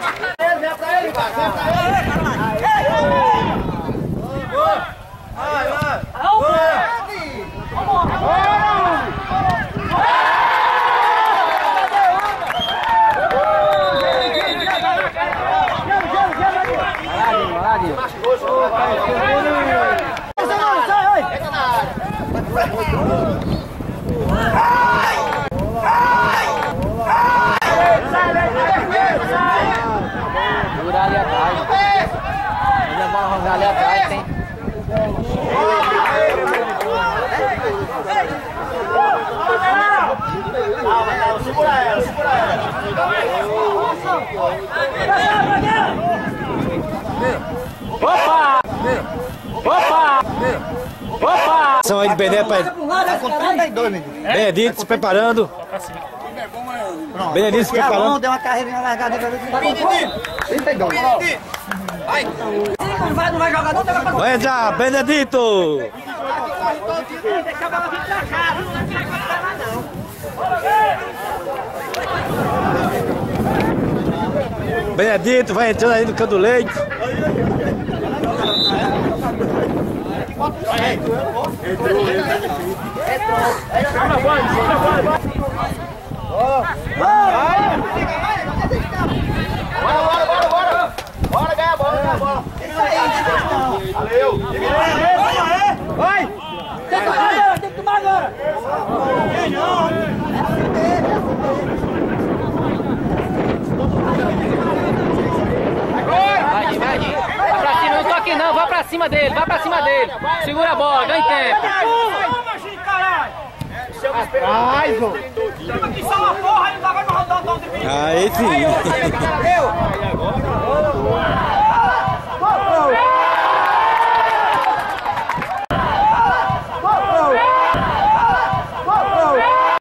Vai pra ele, vai, vai pra ele. Atrás. Ele vai arranjar ali atrás, tem. Opa! Opa! Opa! São aí de Bené para Benedito se preparando. Benedito se Tá bom, deu uma carreirinha largada. Benedito! 32. Vai! Não vai, não vai jogar, não. Tá entrar, Benedito! a bola vir pra cá. Benedito vai entrando aí no canto do leite. Tem que tomar agora, tem que tomar agora. Vai, Gui, vai, Gui. Vai pra cima, não não, vai pra cima dele, vai pra cima dele. Segura a bola, ganha tempo. Aí sim.